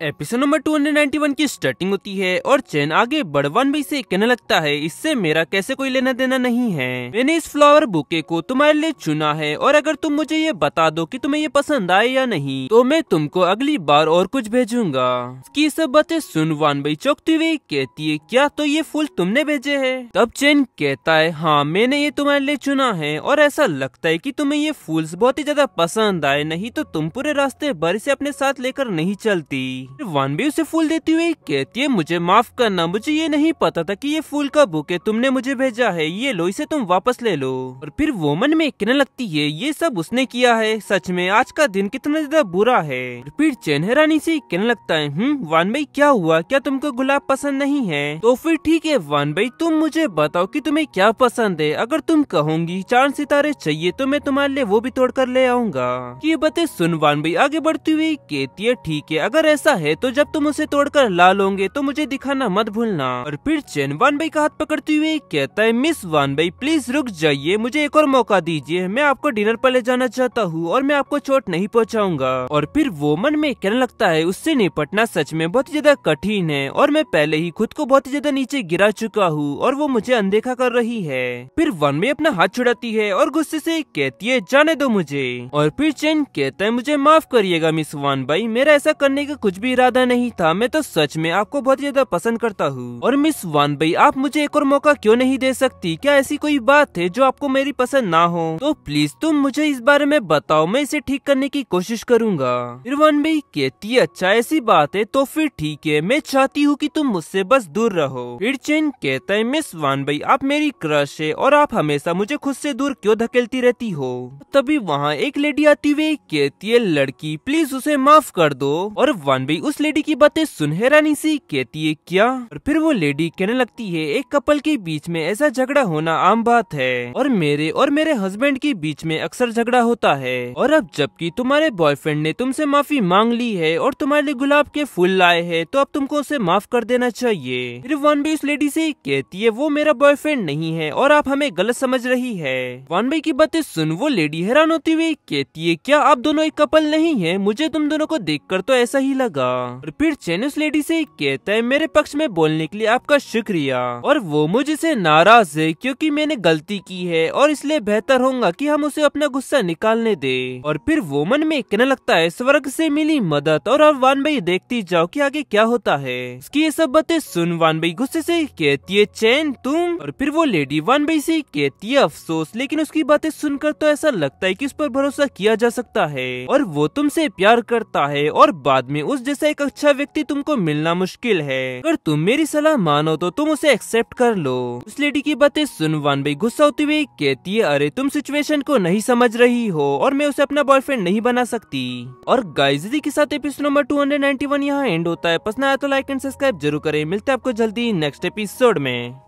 Episode number 291 की starting होती है और चैन आगे बड़वान भाई से कहने लगता है, इससे मेरा कैसे कोई लेना देना नहीं है? मैंने इस फ्लावर बुके को तुम्हारे लिए चुना है और अगर तुम मुझे ये बता दो कि तुम्हें ये पसंद आए या नहीं तो मैं तुमको अगली बार और कुछ भेजूँगा। की सब बातें सुन वान भाई चौकती हुई कहती है, क्या तो ये फूल तुमने भेजे है? तब चैन कहता है हाँ मैंने ये तुम्हारे लिए चुना है और ऐसा लगता है की तुम्हें ये फूल बहुत ही ज़्यादा पसंद आए, नहीं तो तुम पूरे रास्ते भर से अपने साथ लेकर नहीं चलती। वन भी उसे फूल देती हुई कहती है, मुझे माफ़ करना, मुझे ये नहीं पता था कि ये फूल का बुके तुमने मुझे भेजा है, ये लो, इसे तुम वापस ले लो। और फिर वो मन में कहने लगती है, ये सब उसने किया है, सच में, आज का दिन कितना ज़्यादा बुरा है। फिर चैन हैरानी से कहने लगता है हम्म वान भाई क्या हुआ? क्या तुमको गुलाब पसंद नहीं है? तो फिर ठीक है वान भाई तुम मुझे बताओ कि तुम्हें क्या पसंद है। अगर तुम कहोगी चार सितारे चाहिए तो मैं तुम्हारे लिए वो भी तोड़ कर ले आऊँगा। ये बातें सुन वान भाई आगे बढ़ती हुई कहती है, ठीक है, अगर ऐसा है तो जब तुम उसे तोड़कर ला लोगे तो मुझे दिखाना मत भूलना। और फिर चैन वान भाई का हाथ पकड़ते हुए कहता है, मिस वान भाई प्लीज़ रुक जाइए। मुझे एक और मौका दीजिए। मैं आपको डिनर पर ले जाना चाहता हूँ और मैं आपको चोट नहीं पहुँचाऊँगा। और फिर वो मन में कहने लगता है, उससे निपटना सच में बहुत ज़्यादा कठिन है और मैं पहले ही खुद को बहुत ज़्यादा नीचे गिरा चुका हूँ और वो मुझे अनदेखा कर रही है। फिर वन में अपना हाथ छुड़ाती है और गुस्से से कहती है, जाने दो मुझे। और फिर चैन कहता है, मुझे माफ़ करिएगा, मिस वान भाई मेरा ऐसा करने का कुछ भी इरादा नहीं था। मैं तो सच में आपको बहुत ज़्यादा पसंद करता हूँ। और मिस वान भाई आप मुझे एक और मौका क्यों नहीं दे सकती? क्या ऐसी कोई बात है जो आपको मेरी पसंद ना हो? तो प्लीज़ तुम मुझे इस बारे में बताओ। मैं इसे ठीक करने की कोशिश करूँगा। फिर वन भाई कहती अच्छा ऐसी बात है तो फिर ठीक है। मैं चाहती हूँ की तुम मुझसे बस दूर रहो। फिर चैन कहता है, मिस वान भाई आप मेरी क्रश है और आप हमेशा मुझे खुद से दूर क्यों धकेलती रहती हो? तभी वहाँ एक लेडी आती हुई कहती है, लड़की प्लीज़ उसे माफ़ कर दो। और वन उस लेडी की बातें सुन हैरानी सी? कहती है, क्या? और फिर वो लेडी कहने लगती है, एक कपल के बीच में ऐसा झगड़ा होना आम बात है और मेरे और मेरे हस्बैंड के बीच में अक्सर झगड़ा होता है। और अब जबकि तुम्हारे बॉयफ्रेंड ने तुमसे माफ़ी मांग ली है और तुम्हारे लिए गुलाब के फूल लाए हैं तो अब तुमको उसे माफ़ कर देना चाहिए। फिर वन भी उस लेडी से कहती है, वो मेरा बॉयफ्रेंड नहीं है और आप हमें गलत समझ रही है। वन भाई की बातें सुन वो लेडी हैरान होती हुई कहती है, क्या आप दोनों एक कपल नहीं है? मुझे तुम दोनों को देखकर तो ऐसा ही लगा। और फिर चैनस लेडी से कहता है, मेरे पक्ष में बोलने के लिए आपका शुक्रिया। और वो मुझसे नाराज़ है क्योंकि मैंने गलती की है और इसलिए बेहतर होगा कि हम उसे अपना गुस्सा निकालने दे। और फिर वो मन में कहने लगता है, स्वर्ग से मिली मदद और अब वान भाई देखती जाओ कि आगे क्या होता है। इसकी ये सब बातें सुन वान भाई गुस्से से कहती है, चैन, तुम? और फिर वो लेडी वान भाई से कहती है, अफसोस, लेकिन उसकी बातें सुनकर तो ऐसा लगता है कि उस पर भरोसा किया जा सकता है। और वो तुमसे प्यार करता है और बाद में उस जैसा एक अच्छा व्यक्ति तुमको मिलना मुश्किल है। अगर तुम मेरी सलाह मानो तो तुम उसे एक्सेप्ट कर लो। उस लेडी की बातें सुन वान भाई गुस्सा होती हुई कहती है, अरे, तुम सिचुएशन को नहीं समझ रही हो और मैं उसे अपना बॉयफ्रेंड नहीं बना सकती। और गाइस के साथ एपिसोड नंबर 291 यहाँ एंड होता है। पसंद आया तो लाइक एंड सब्सक्राइब ज़रूर करें। मिलते हैं आपको जल्दी नेक्स्ट एपिसोड में।